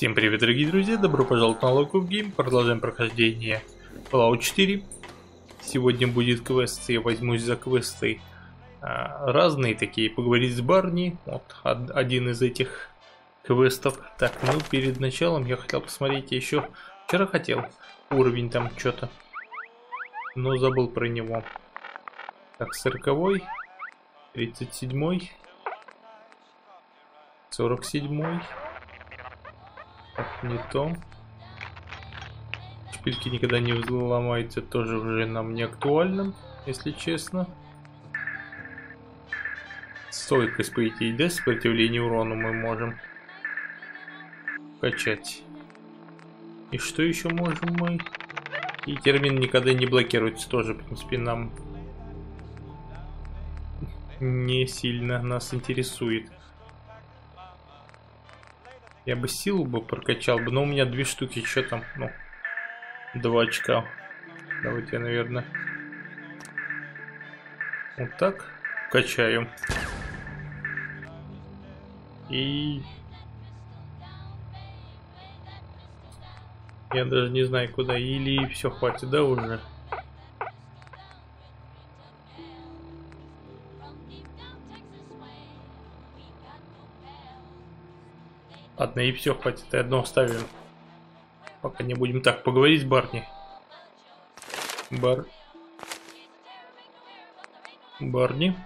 Всем привет, дорогие друзья, добро пожаловать на Lockup Game, продолжаем прохождение Fallout 4. Сегодня будет квест, я возьмусь за квесты а, разные такие, поговорить с Барни, вот один из этих квестов. Так, ну перед началом я хотел посмотреть, еще вчера хотел уровень там что-то, но забыл про него. Так, 40 37 47 так, не то. Шпильки никогда не взломаются, тоже уже нам не актуально, если честно. Стойкость, по идее, да, сопротивление урону мы можем качать. И что еще можем мы? И термин никогда не блокируется тоже, в принципе, нам не сильно нас интересует. Я бы силу бы прокачал бы, но у меня две штуки, что там, ну, два очка. Давайте я, наверное, вот так качаем. И... Я даже не знаю куда, или все хватит, да, уже? Ладно, и все, хватит, и одно оставим. Пока не будем так поговорить Барни. Бар... Барни.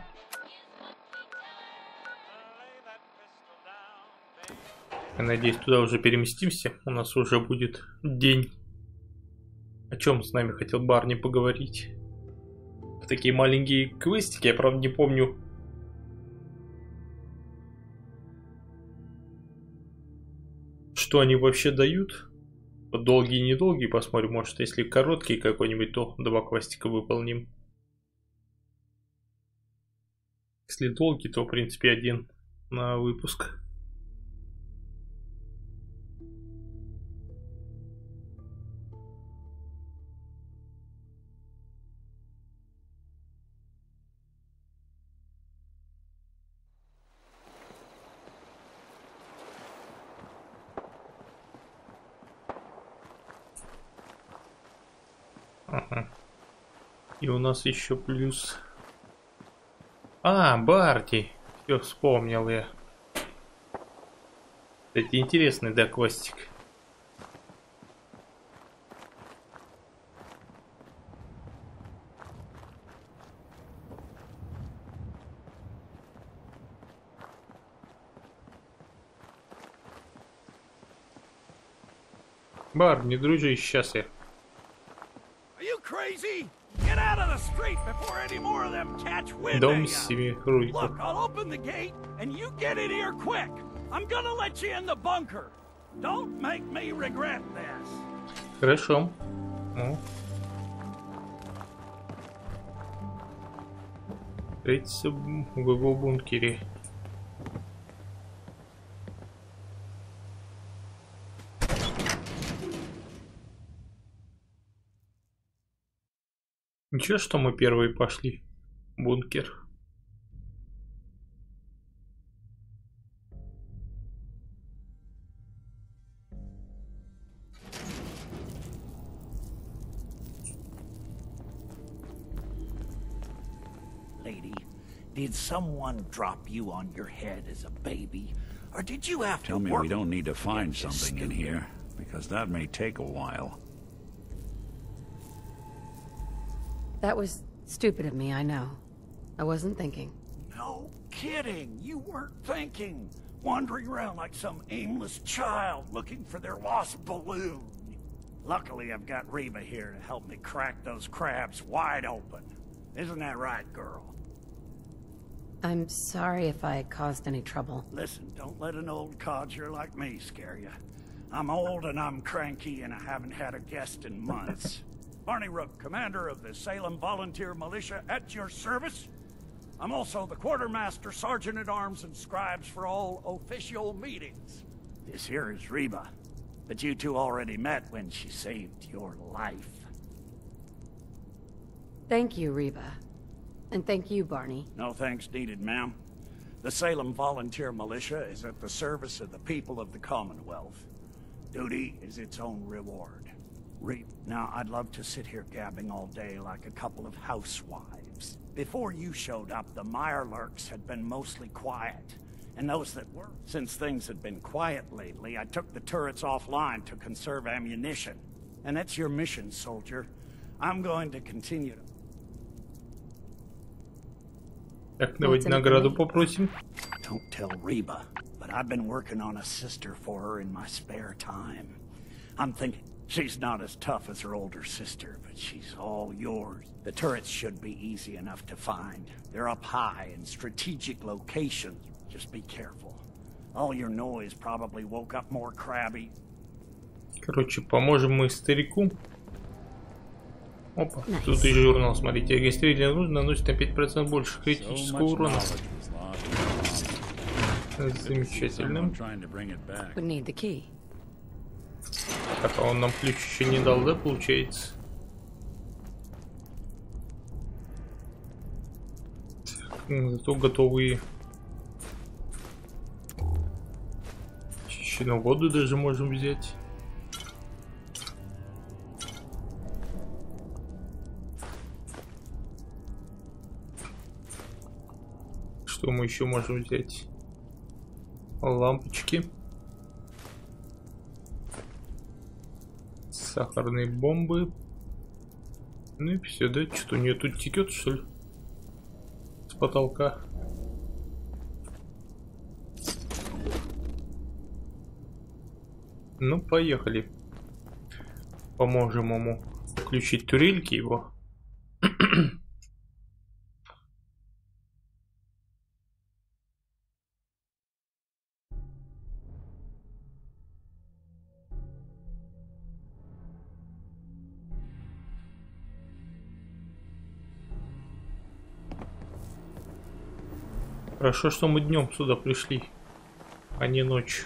Я надеюсь, туда уже переместимся. У нас уже будет день. О чем с нами хотел Барни поговорить? Такие маленькие квестики, я правда не помню, что они вообще дают. Долгие и недолгие посмотрим. Может, если короткий какой-нибудь, то два квестика выполним. Если долгий, то в принципе один на выпуск. Ага. И у нас еще плюс... А, Барти. Все, вспомнил я. Это интересный, да, квестик. Бар, не дружи, сейчас я. crazy? Get out of the street before any more of them catch wind Дом Look, I'll open the gate and you get in here quick. I'm gonna let you in the bunker. Don't make me regret this. Хорошо. Ну. Встретиться в его бункере. Ничего, что мы первые пошли. Бункер. Lady, did someone drop you on your head as a baby? Or did you have to Tell me we don't need to find something in here, because that may take a while. That was stupid of me, I know. I wasn't thinking. No kidding. You weren't thinking. Wandering around like some aimless child looking for their lost balloon. Luckily, I've got Reba here to help me crack those crabs wide open. Isn't that right, girl? I'm sorry if I caused any trouble. Listen, don't let an old codger like me scare you. I'm old and I'm cranky and I haven't had a guest in months. Barney Rook, commander of the Salem Volunteer Militia, at your service. I'm also the quartermaster, sergeant at arms, and scribes for all official meetings. This here is Reba, but you two already met when she saved your life. Thank you, Reba. And thank you, Barney. No thanks needed, ma'am. The Salem Volunteer Militia is at the service of the people of the Commonwealth. Duty is its own reward Re now, I'd love to sit here gabbing all day like a couple of housewives. Before you showed up, the Mirelurks had been mostly quiet. And those that were, since things had been quiet lately, I took the turrets offline to conserve ammunition. And that's your mission, soldier. I'm going to continue to... Так, давайте награду попросим. Don't tell Reba, but I've been working on a sister for her in my spare time. I'm thinking she's not as tough as her older sister, but she's all yours. The turrets should be easy enough to find. They're up high in strategic locations. Just be careful. All your noise probably woke up more crabby. Короче, поможем мы старику. Опа, Nice. тут и журнал, смотрите. Огнестрельное оружие наносит на 5% больше So критического much урона. Замечательно. Так, а он нам ключ еще не дал, да, получается? Зато готовые. Очищенную воду даже можем взять. Что мы еще можем взять? Лампочки. Сахарные бомбы. Ну и все, да? Что-то у нее тут текет, что ли? С потолка. Ну, поехали. Поможем ему включить турельки его. Хорошо, что мы днем сюда пришли, а не ночью.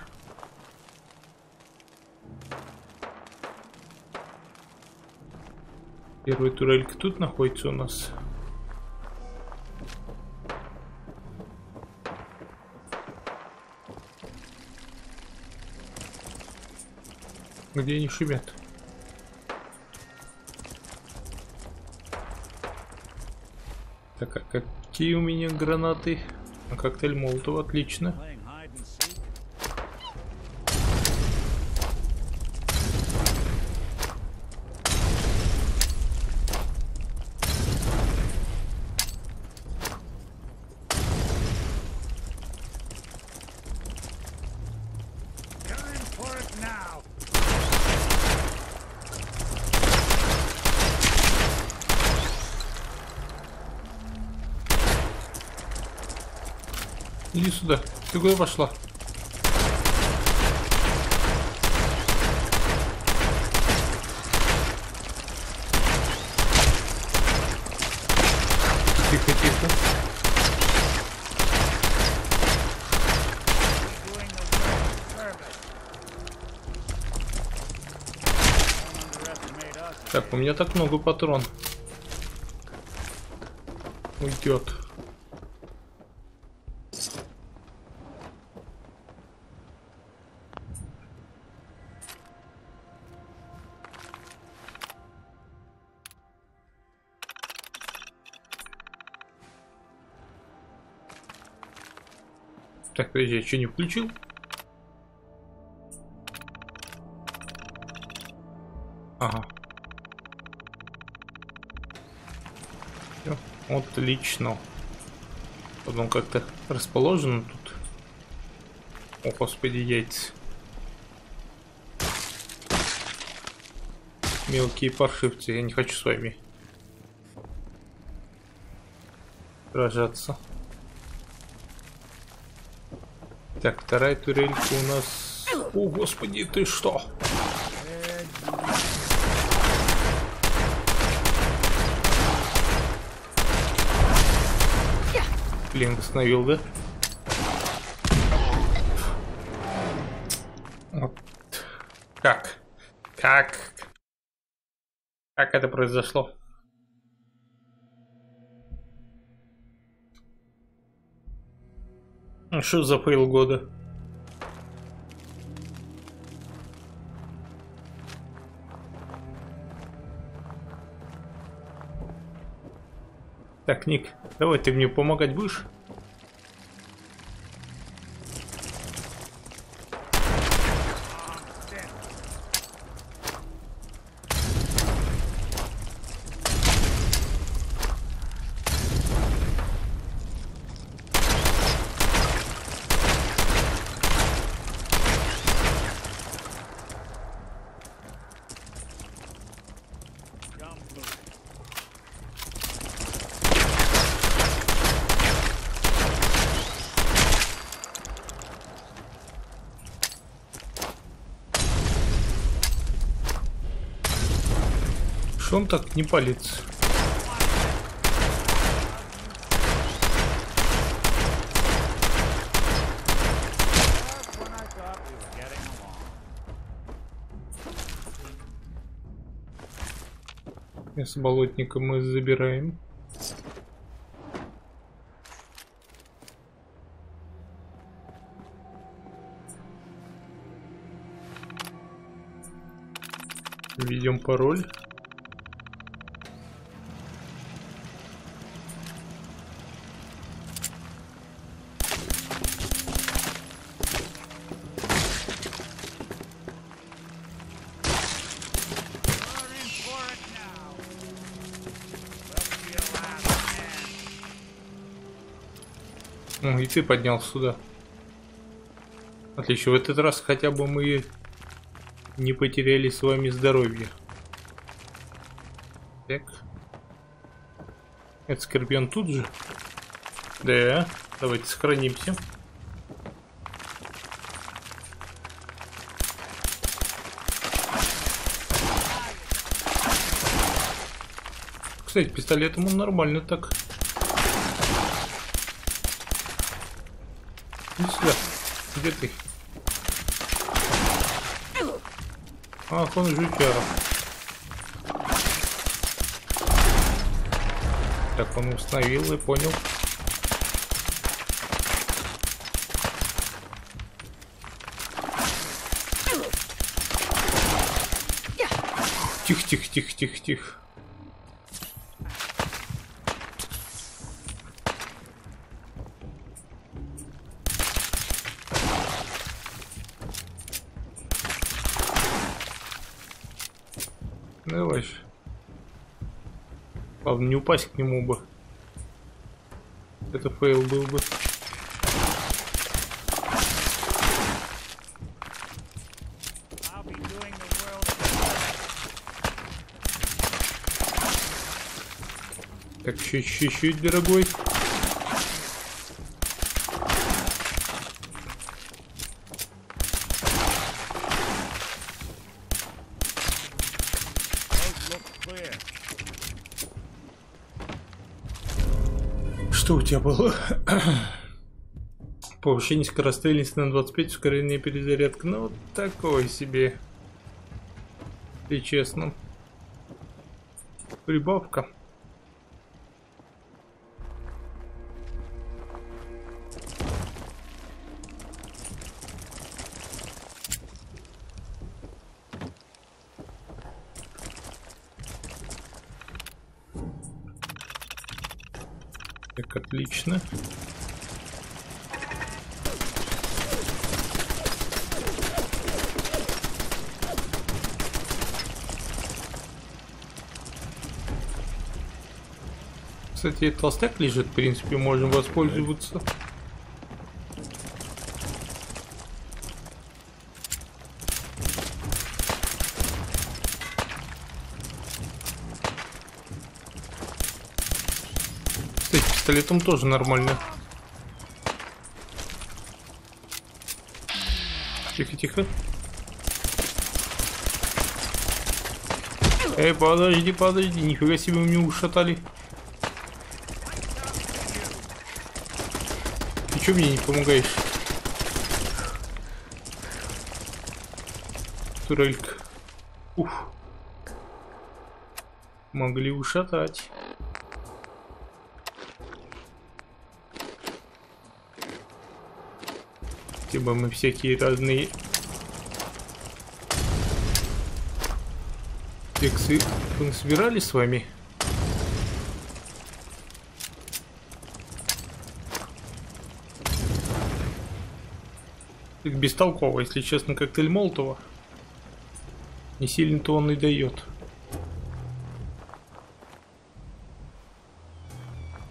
Первая турелька тут находится у нас. Где они шумят? Так, а какие у меня гранаты? Коктейль Молотова, отлично. Иди сюда. Ты куда пошла? Тихо, тихо. Так, у меня так много патрон. Уйдет. Так, подожди, я что не включил? Ага. Всё, Отлично. Потом как-то расположено тут. О, господи, яйца. Мелкие паршивцы, я не хочу с вами сражаться. Так, вторая турелька у нас... О, господи, ты что? Блин, восстановил, да? Вот. Как? Как? Как это произошло? А что за фейл года? Так, Ник, давай ты мне помогать будешь? Он так не палится? С болотника мы забираем. Введем пароль. Ты поднялся сюда. Отлично, в этот раз хотя бы мы не потеряли с вами здоровье. Так. Это скорпион тут же? Да. Давайте сохранимся. Кстати, пистолетом он нормально так. Иди сюда. Где ты? Ах, он жучара. Так, он установил и понял. Тихо, тихо, тихо, тихо, тихо. Давай же. Главное, не упасть к нему бы. Это фейл был бы. Так, чуть-чуть, дорогой. Road looks clear. Что у тебя было? Повышение скорострельности на 25, ускорение перезарядка. Ну, вот такое себе. И честно. Прибавка. Так, отлично. Кстати, толстяк лежит, в принципе, можем воспользоваться. Кстати, пистолетом тоже нормально. Тихо, тихо. Эй, подожди, подожди, нифига себе меня ушатали. Ты чё мне не помогаешь? Турелька. Уф. Могли ушатать. Типа мы всякие разные тексы собирали с вами. Их бестолково, если честно, коктейль Молотова. Не сильно-то он и дает.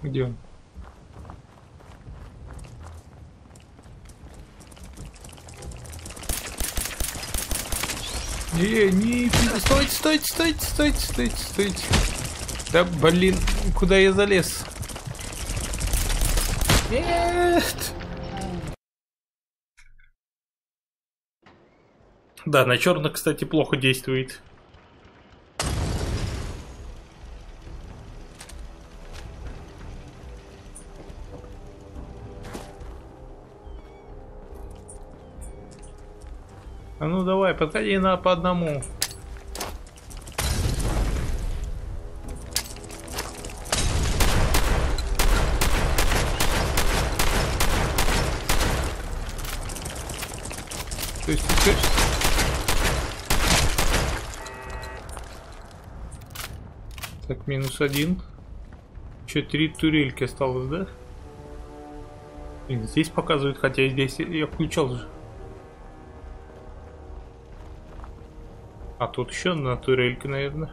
Где он? Не, не, стойте, стойте, стойте, стойте, стойте, стойте. Да, блин, куда я залез? Нет! Да, на черных, кстати, плохо действует. Ну давай, подходи на по одному. То есть ты... Так, минус один. Че, три турельки осталось, да? Блин, здесь показывают, хотя здесь я включал же. А тут еще одна турелька, наверное.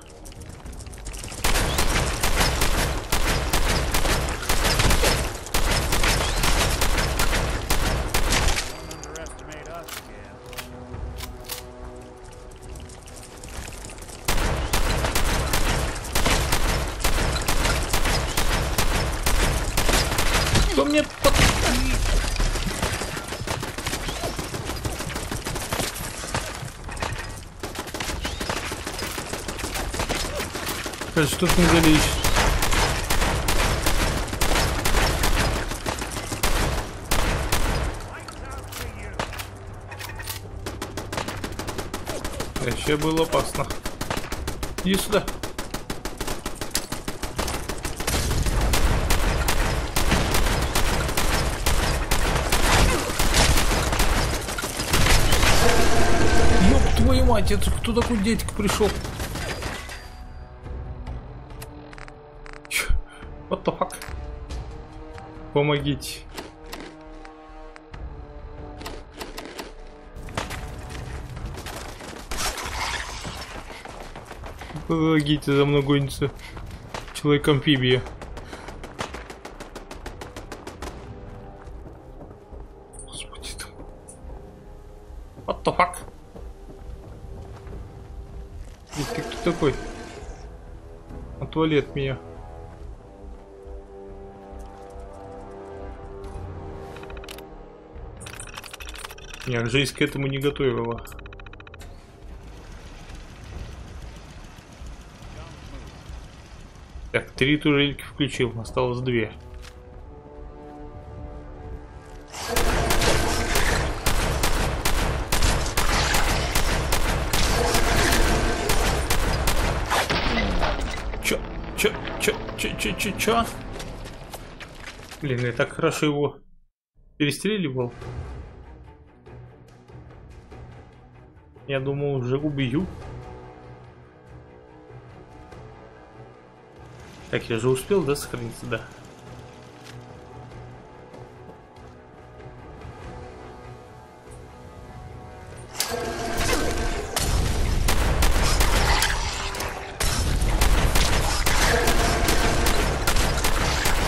Кажется, что-то не залечишь. Вообще было опасно. Иди сюда. Ёб твою мать, это кто такой дядька пришел? What the fuck? Помогите. Помогите, за мной гонится человек-амфибия. Господи? Эй, Ты кто такой? Отвали от меня. Меня жизнь к этому не готовила. Так, три турельки включил, осталось две. Чё? Чё? Чё? Чё? Чё? Чё? Чё? Блин, я так хорошо его перестреливал. Я думал, уже убью. Так, я же успел, да, сохраниться, да.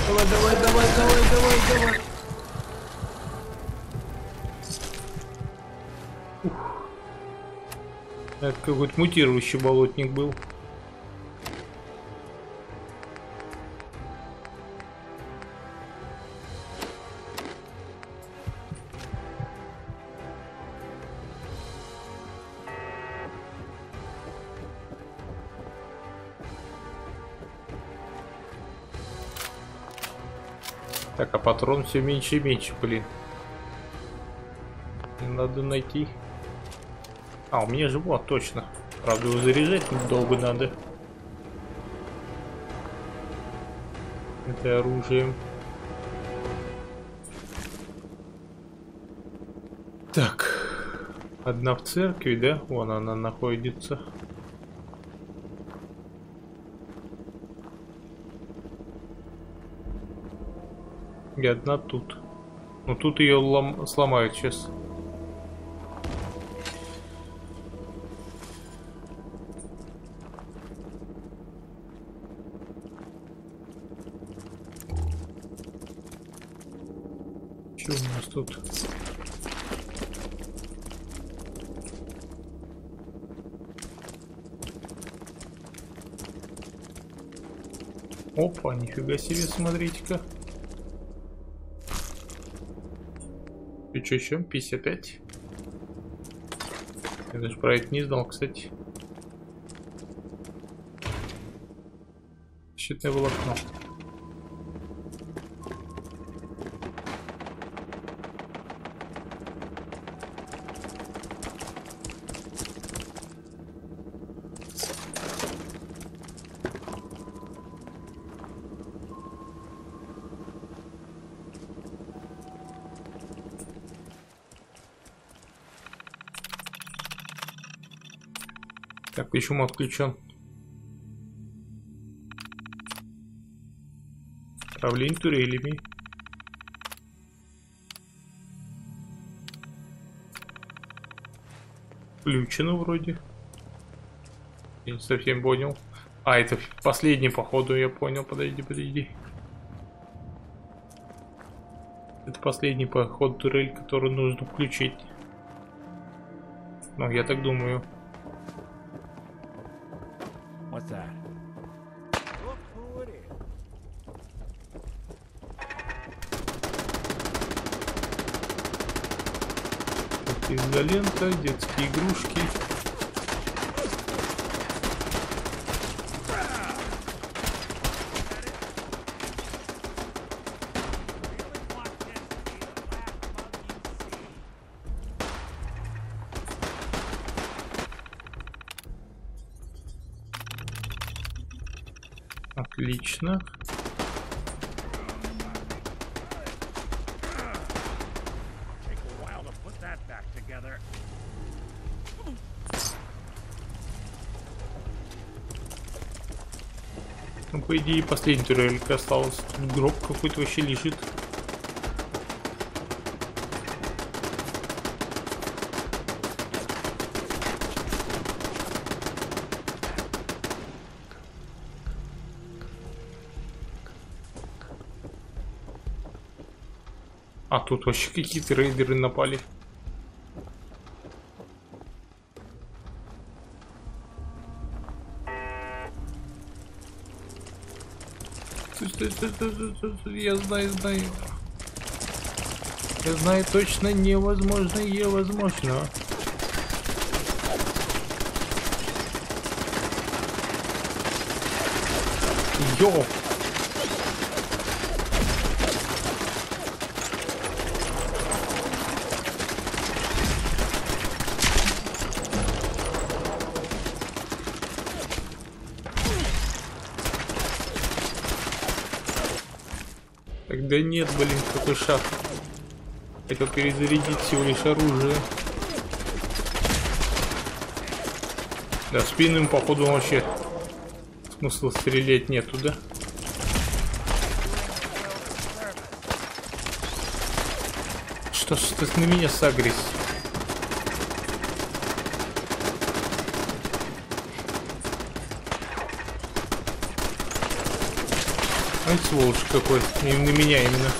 Давай, давай, давай, давай, давай, давай. Это какой-то мутирующий болотник был. Так, а патрон все меньше и меньше, блин. Надо найти. А, у меня же вот, точно. Правда, его заряжать долго надо. Это оружием. Так. Одна в церкви, да? Вон она находится. И одна тут. Ну тут ее лом... сломают сейчас. Нифига себе, смотрите-ка. И что еще? 55? Я даже про это не знал, кстати. Щитное волокно. Почему отключен? Управление турелями. Включено вроде. Я не совсем понял. А, это последний, походу, я понял. Подойди, подойди. Это последний, походу, турель, который нужно включить. Ну, я так думаю. Детские игрушки. Ну, по идее, последняя турелька осталась. Тут гроб какой-то вообще лежит. А тут вообще какие-то рейдеры напали. Я знаю, знаю. Я знаю точно невозможно, невозможно. Йо! Тогда нет, блин, какой шаг. Хотел перезарядить всего лишь оружие. Да, им, походу, вообще смысла стрелять нету, да? Что ж ты на меня сагрись? Ай, сволочь какой. И на меня именно.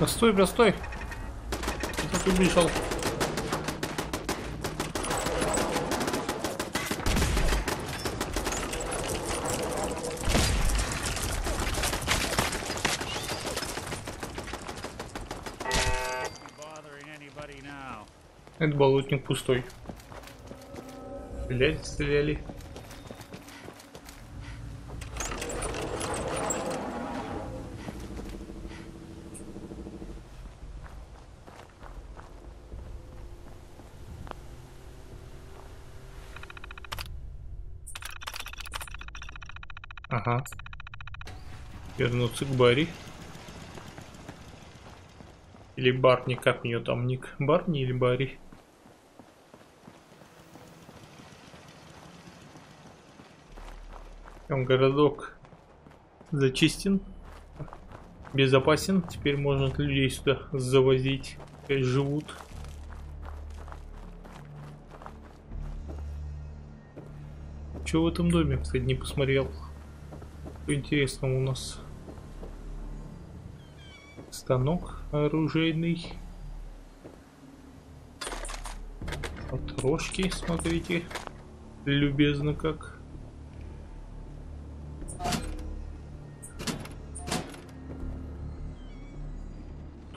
Постой. Куда ты убежал? Это болотник пустой. Стреляли, стреляли. Ага. Вернуться к Барри. Или Барни, как у нее там ник? Барни или Барри? Там городок зачистен. безопасен. Теперь можно людей сюда завозить. Пусть живут. Что в этом доме, кстати, не посмотрел. Что интересного у нас? Станок оружейный. Потрошки, смотрите. Любезно как.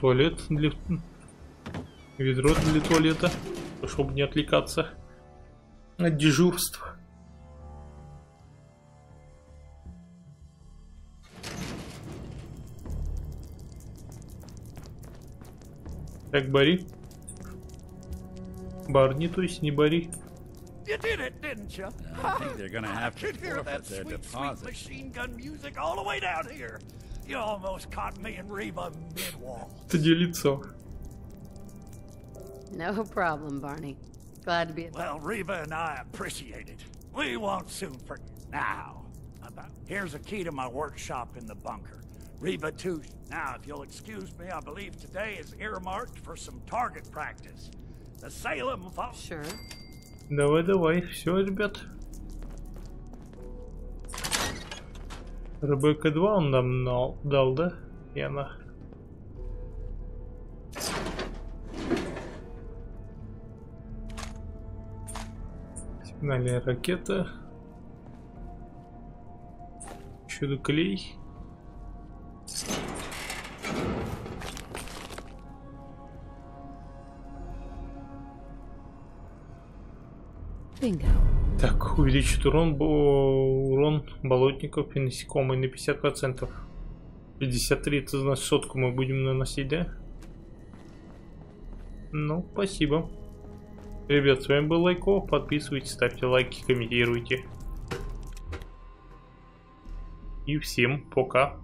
Туалет для... Ведро для туалета, чтобы не отвлекаться от дежурства. Так, Барри. Барни, то есть не Барри. You did it, didn't you? I think they're gonna have to could hear that forfeit their sweet, sweet deposit. machine gun music all the way down here. You almost caught me and Reba mid-wall. Это не лицо. No problem, Barney. Glad to be. Well, Reba and I appreciate it. We won't soon forget. Now, about here's a key to my workshop in the bunker. Reba too. Now, if you'll excuse me, I believe today is earmarked for some target practice. The Salem Vol- Sure. Давай, давай, все, ребят. Ребекка 2 он нам нал- дал, да? И она. Сигнальная ракета. Чудо увеличит урон, урон болотников и насекомых на 50%. 53 это значит сотку мы будем наносить, да? Ну, спасибо. Ребят, с вами был Лайков. Подписывайтесь, ставьте лайки, комментируйте. И всем пока.